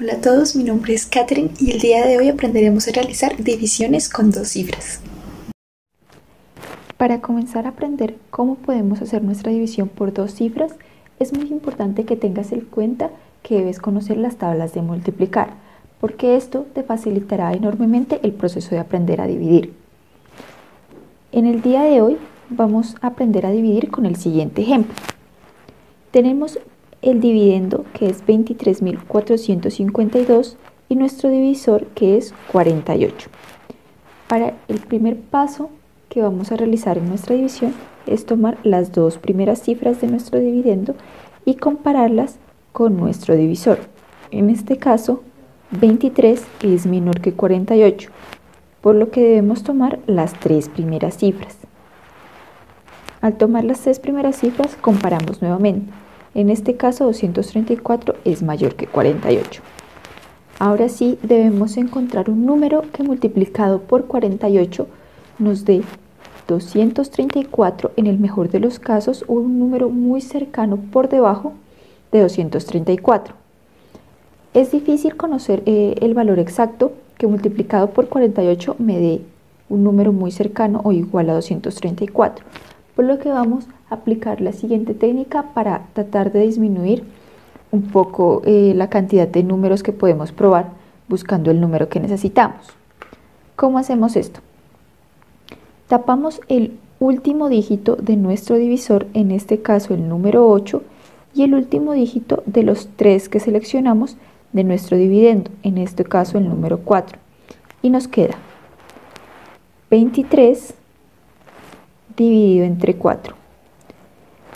Hola a todos, mi nombre es Katherine y el día de hoy aprenderemos a realizar divisiones con dos cifras. Para comenzar a aprender cómo podemos hacer nuestra división por dos cifras, es muy importante que tengas en cuenta que debes conocer las tablas de multiplicar, porque esto te facilitará enormemente el proceso de aprender a dividir. En el día de hoy vamos a aprender a dividir con el siguiente ejemplo. Tenemos el dividendo que es 23.452 y nuestro divisor que es 48. Para el primer paso que vamos a realizar en nuestra división es tomar las dos primeras cifras de nuestro dividendo y compararlas con nuestro divisor. En este caso, 23 es menor que 48, por lo que debemos tomar las tres primeras cifras. Al tomar las tres primeras cifras, comparamos nuevamente. En este caso 234 es mayor que 48. Ahora sí debemos encontrar un número que multiplicado por 48 nos dé 234 en el mejor de los casos o un número muy cercano por debajo de 234. Es difícil conocer eh, el valor exacto que multiplicado por 48 me dé un número muy cercano o igual a 234, por lo que vamos aplicar la siguiente técnica para tratar de disminuir un poco eh, la cantidad de números que podemos probar buscando el número que necesitamos. ¿Cómo hacemos esto? Tapamos el último dígito de nuestro divisor, en este caso el número 8, y el último dígito de los tres que seleccionamos de nuestro dividendo, en este caso el número 4. Y nos queda 23 dividido entre 4.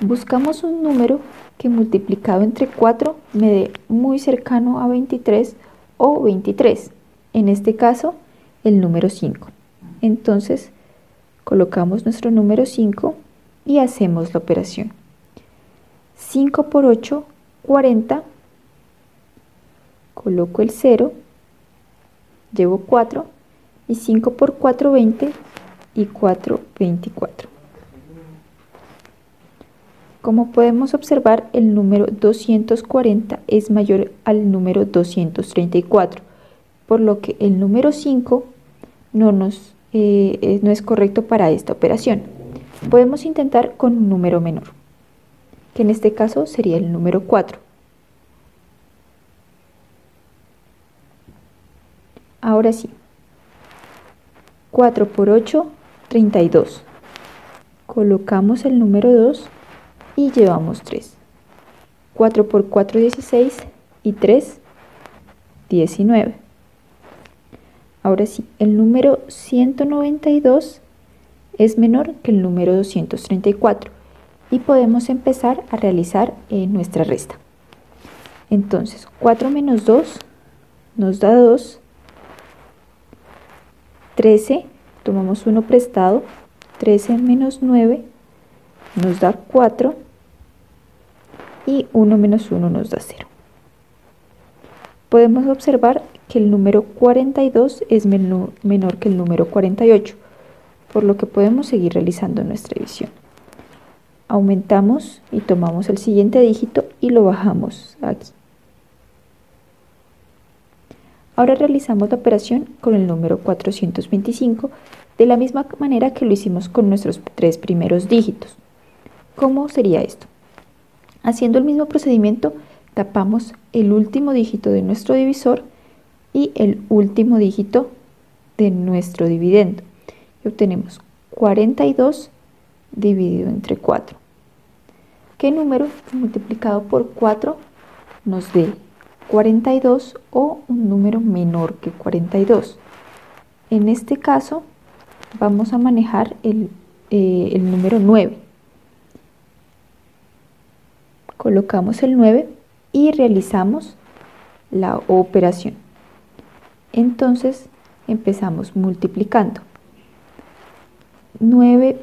Buscamos un número que multiplicado entre 4 me dé muy cercano a 23 o 23. En este caso, el número 5. Entonces, colocamos nuestro número 5 y hacemos la operación. 5 por 8, 40. Coloco el 0, llevo 4 y 5 por 4, 20 y 4, 24. Como podemos observar, el número 240 es mayor al número 234, por lo que el número 5 no, nos, eh, no es correcto para esta operación. Podemos intentar con un número menor, que en este caso sería el número 4. Ahora sí, 4 por 8, 32. Colocamos el número 2 y llevamos 3. 4 por 4, 16 y 3, 19. Ahora sí, el número 192 es menor que el número 234 y podemos empezar a realizar eh, nuestra resta. Entonces, 4 menos 2 nos da 2. 13, tomamos uno prestado. 13 menos 9 nos da 4 y 1 menos 1 nos da 0. Podemos observar que el número 42 es menor, que el número 48, por lo que podemos seguir realizando nuestra división. Aumentamos y tomamos el siguiente dígito y lo bajamos aquí. Ahora realizamos la operación con el número 425 de la misma manera que lo hicimos con nuestros tres primeros dígitos. ¿Cómo sería esto? Haciendo el mismo procedimiento, tapamos el último dígito de nuestro divisor y el último dígito de nuestro dividendo. Y obtenemos 42 dividido entre 4. ¿Qué número multiplicado por 4 nos dé 42 o un número menor que 42? En este caso vamos a manejar el, eh, el número 9 colocamos el 9 y realizamos la operación. Entonces empezamos multiplicando. 9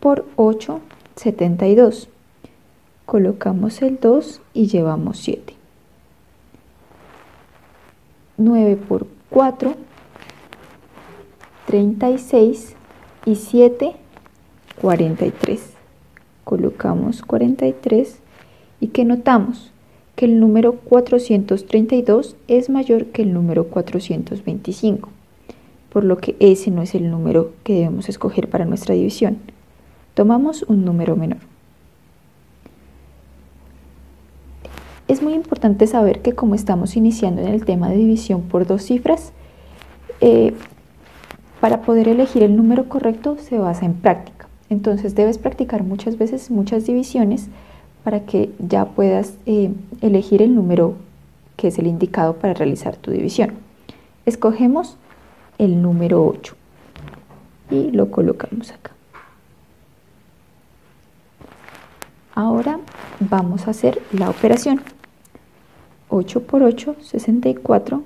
por 8, 72. Colocamos el 2 y llevamos 7. 9 por 4, 36 y 7, 43. Colocamos 43 y que notamos que el número 432 es mayor que el número 425, por lo que ese no es el número que debemos escoger para nuestra división. Tomamos un número menor. Es muy importante saber que como estamos iniciando en el tema de división por dos cifras, eh, para poder elegir el número correcto se basa en práctica. Entonces debes practicar muchas veces muchas divisiones para que ya puedas eh, elegir el número que es el indicado para realizar tu división. Escogemos el número 8 y lo colocamos acá. Ahora vamos a hacer la operación. 8 por 8, 64,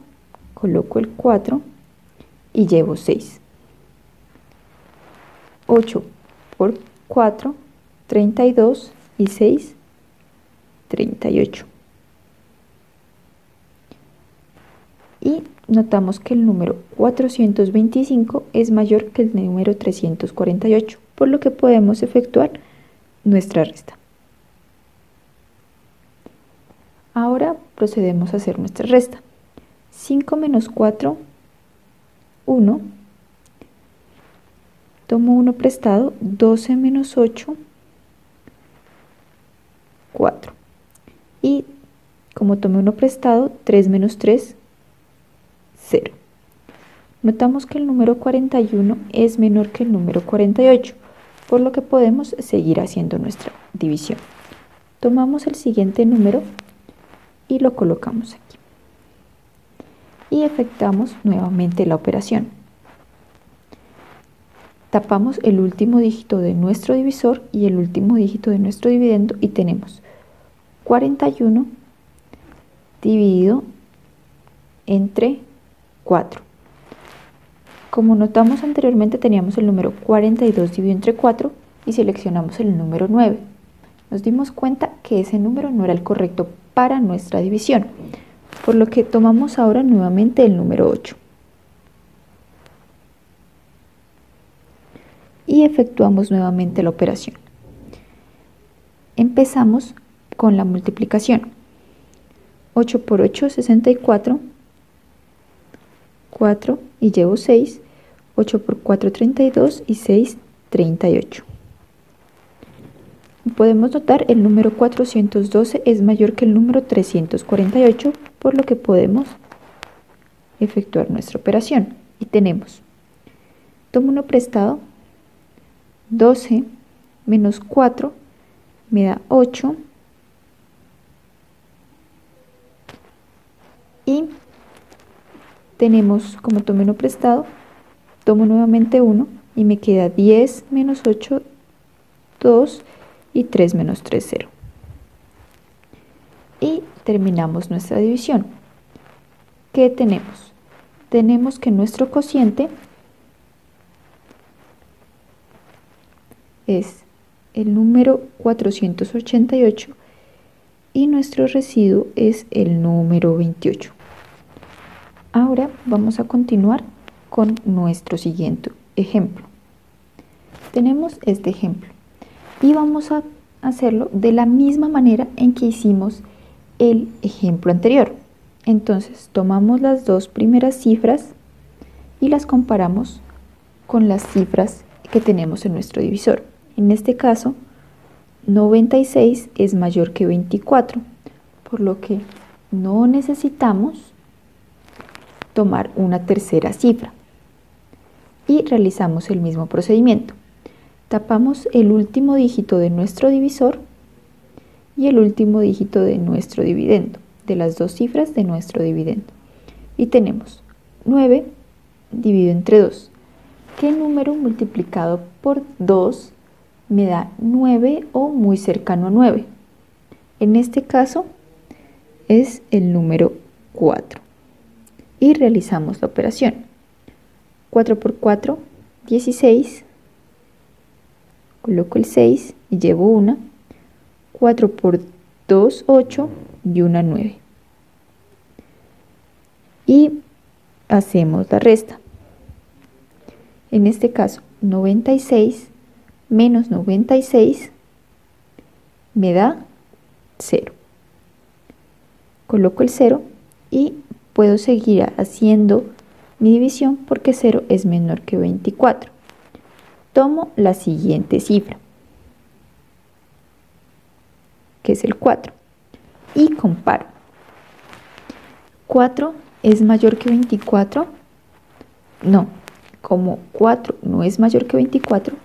coloco el 4 y llevo 6. 8 por 4, 32 y 6, 38. Y notamos que el número 425 es mayor que el número 348, por lo que podemos efectuar nuestra resta. Ahora procedemos a hacer nuestra resta. 5 menos 4, 1. Tomo 1 prestado, 12 menos 8, 4. Y como tomé 1 prestado, 3 menos 3, 0. Notamos que el número 41 es menor que el número 48, por lo que podemos seguir haciendo nuestra división. Tomamos el siguiente número y lo colocamos aquí. Y efectuamos nuevamente la operación. Tapamos el último dígito de nuestro divisor y el último dígito de nuestro dividendo y tenemos 41 dividido entre 4. Como notamos anteriormente teníamos el número 42 dividido entre 4 y seleccionamos el número 9. Nos dimos cuenta que ese número no era el correcto para nuestra división, por lo que tomamos ahora nuevamente el número 8. Y efectuamos nuevamente la operación. Empezamos con la multiplicación. 8 por 8, 64. 4 y llevo 6. 8 por 4, 32 y 6, 38 podemos notar el número 412 es mayor que el número 348, por lo que podemos efectuar nuestra operación. Y tenemos, tomo uno prestado, 12 menos 4 me da 8. Y tenemos, como tomo uno prestado, tomo nuevamente 1 y me queda 10 menos 8, 2 y 3 menos 3, 0. Y terminamos nuestra división. ¿Qué tenemos? Tenemos que nuestro cociente es el número 488 y nuestro residuo es el número 28. Ahora vamos a continuar con nuestro siguiente ejemplo. Tenemos este ejemplo y vamos a hacerlo de la misma manera en que hicimos el ejemplo anterior. Entonces tomamos las dos primeras cifras y las comparamos con las cifras que tenemos en nuestro divisor. En este caso, 96 es mayor que 24, por lo que no necesitamos tomar una tercera cifra. Y realizamos el mismo procedimiento. Tapamos el último dígito de nuestro divisor y el último dígito de nuestro dividendo, de las dos cifras de nuestro dividendo. Y tenemos 9 dividido entre 2. ¿Qué número multiplicado por 2 me da 9 o muy cercano a 9? En este caso es el número 4. Y realizamos la operación. 4 por 4, 16 coloco el 6 y llevo una, 4 por 2, 8 y una 9. Y hacemos la resta. En este caso, 96 menos 96 me da 0. Coloco el 0 y puedo seguir haciendo mi división porque 0 es menor que 24. Tomo la siguiente cifra, que es el 4, y comparo. 4 es mayor que 24. No, como 4 no es mayor que 24,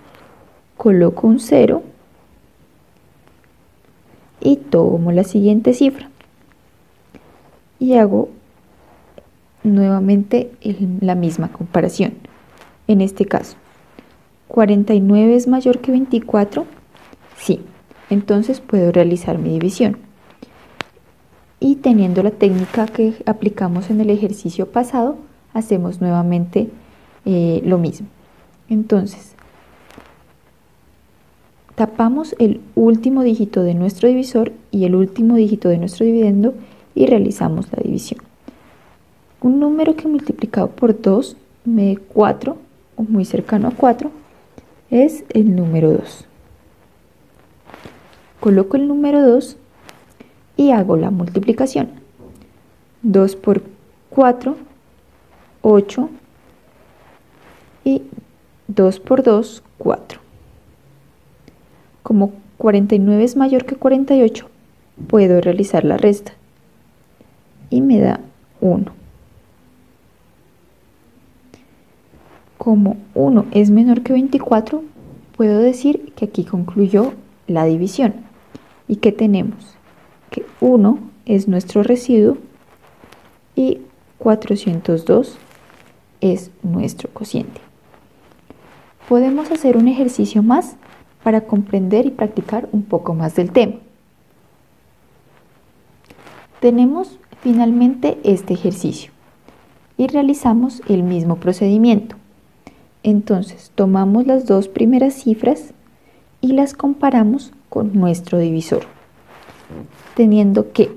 coloco un 0 y tomo la siguiente cifra y hago nuevamente la misma comparación. En este caso, 49 es mayor que 24, sí, entonces puedo realizar mi división. Y teniendo la técnica que aplicamos en el ejercicio pasado, hacemos nuevamente eh, lo mismo. Entonces, tapamos el último dígito de nuestro divisor y el último dígito de nuestro dividendo y realizamos la división. Un número que multiplicado por 2 me dé 4 o muy cercano a 4 es el número 2. Coloco el número 2 y hago la multiplicación. 2 por 4, 8 y 2 por 2, 4. Como 49 es mayor que 48, puedo realizar la resta y me da 1. Como 1 es menor que 24, puedo decir que aquí concluyó la división. ¿Y que tenemos? Que 1 es nuestro residuo y 402 es nuestro cociente. Podemos hacer un ejercicio más para comprender y practicar un poco más del tema. Tenemos finalmente este ejercicio y realizamos el mismo procedimiento. Entonces tomamos las dos primeras cifras y las comparamos con nuestro divisor, teniendo que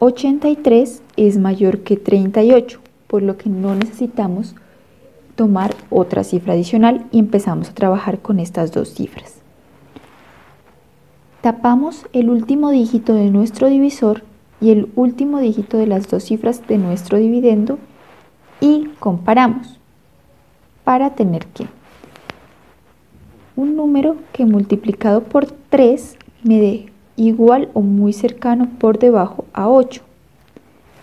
83 es mayor que 38, por lo que no necesitamos tomar otra cifra adicional y empezamos a trabajar con estas dos cifras. Tapamos el último dígito de nuestro divisor y el último dígito de las dos cifras de nuestro dividendo y comparamos para tener que un número que multiplicado por 3 me dé igual o muy cercano por debajo a 8.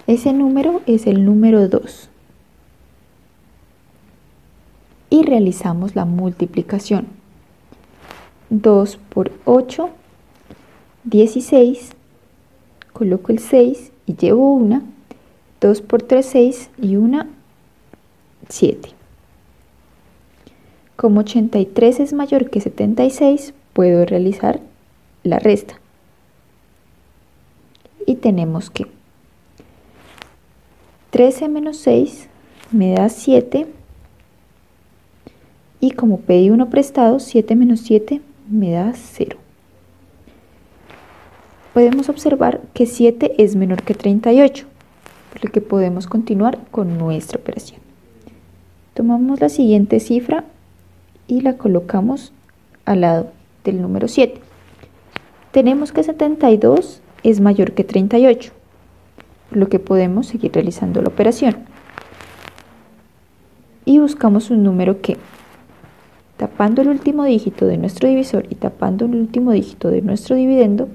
Ese número es el número 2 y realizamos la multiplicación. 2 por 8, 16, coloco el 6 y llevo una, 2 por 3, 6 y una, 7. Como 83 es mayor que 76, puedo realizar la resta. Y tenemos que 13 menos 6 me da 7 y como pedí uno prestado, 7 menos 7 me da 0. Podemos observar que 7 es menor que 38, por lo que podemos continuar con nuestra operación. Tomamos la siguiente cifra y la colocamos al lado del número 7. Tenemos que 72 es mayor que 38, por lo que podemos seguir realizando la operación. Y buscamos un número que tapando el último dígito de nuestro divisor y tapando el último dígito de nuestro dividendo,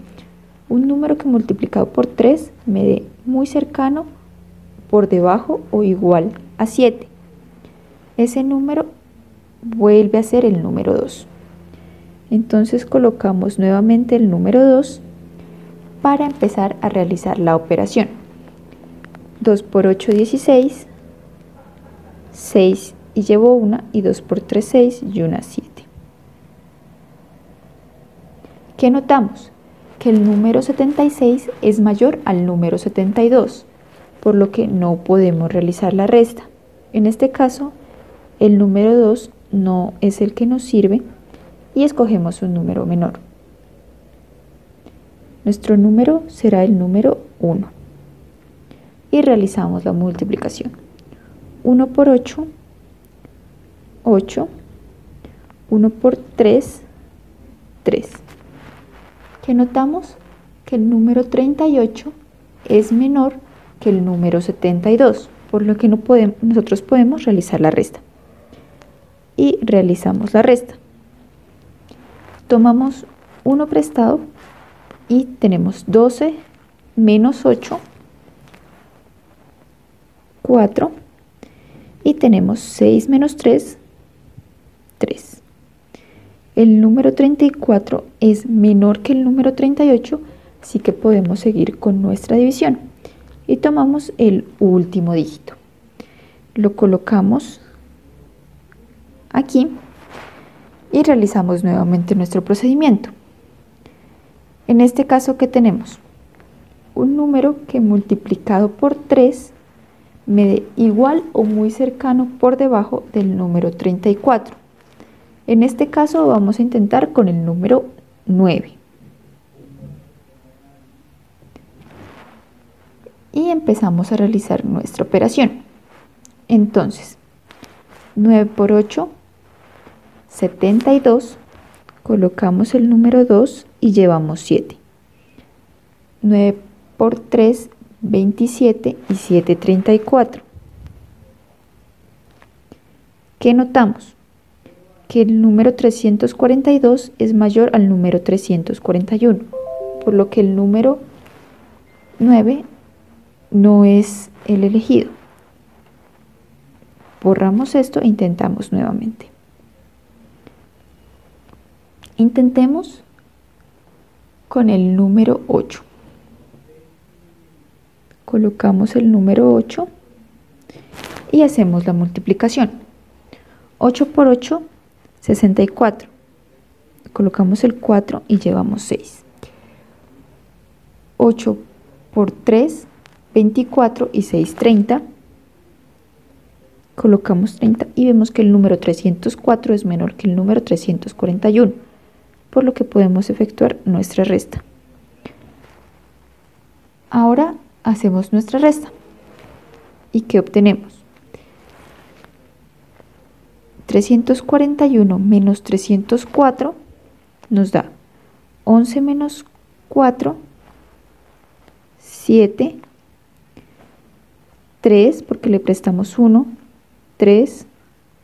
un número que multiplicado por 3 me dé muy cercano, por debajo o igual a 7. Ese número vuelve a ser el número 2. Entonces colocamos nuevamente el número 2 para empezar a realizar la operación. 2 por 8, 16. 6 y llevo una y 2 por 3, 6 y una 7. ¿Qué notamos? Que el número 76 es mayor al número 72, por lo que no podemos realizar la resta. En este caso, el número 2 no es el que nos sirve y escogemos un número menor. Nuestro número será el número 1 y realizamos la multiplicación. 1 por 8 8, 1 por 3, 3. Que notamos que el número 38 es menor que el número 72, por lo que no podemos, nosotros podemos realizar la resta. Y realizamos la resta. Tomamos uno prestado y tenemos 12 menos 8, 4 y tenemos 6 menos 3, 3. El número 34 es menor que el número 38, así que podemos seguir con nuestra división. Y tomamos el último dígito. Lo colocamos aquí y realizamos nuevamente nuestro procedimiento. En este caso, ¿qué tenemos? Un número que multiplicado por 3 me dé igual o muy cercano por debajo del número 34. En este caso vamos a intentar con el número 9. Y empezamos a realizar nuestra operación. Entonces, 9 por 8, 72. Colocamos el número 2 y llevamos 7. 9 por 3, 27 y 7, 34. ¿Qué notamos? Que el número 342 es mayor al número 341, por lo que el número 9 no es el elegido. Borramos esto e intentamos nuevamente. Intentemos con el número 8 colocamos el número 8 y hacemos la multiplicación. 8 por 8, 64. Colocamos el 4 y llevamos 6. 8 por 3, 24 y 6, 30. Colocamos 30 y vemos que el número 304 es menor que el número 341, por lo que podemos efectuar nuestra resta. Ahora hacemos nuestra resta. ¿Y qué obtenemos? 341 menos 304 nos da 11 menos 4, 7, 3 porque le prestamos 1, 3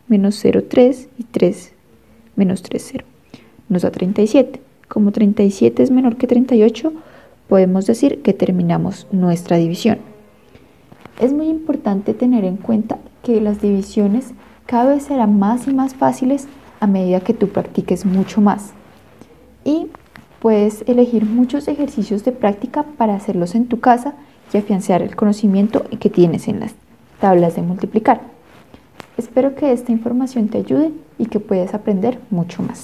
menos 0, 3 y 3 menos 3, 0. Nos da 37. Como 37 es menor que 38, podemos decir que terminamos nuestra división. Es muy importante tener en cuenta que las divisiones cada vez serán más y más fáciles a medida que tú practiques mucho más. Y puedes elegir muchos ejercicios de práctica para hacerlos en tu casa y afianzar el conocimiento que tienes en las tablas de multiplicar. Espero que esta información te ayude y que puedas aprender mucho más.